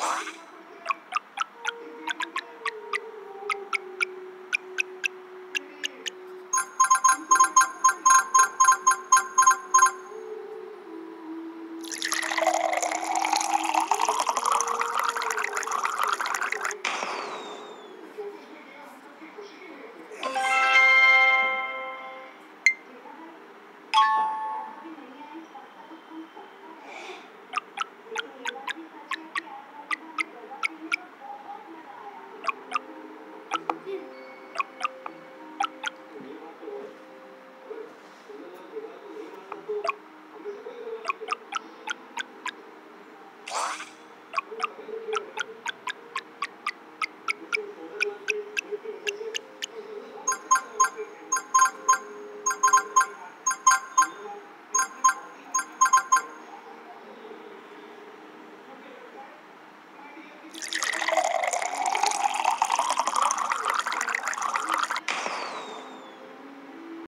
Bye.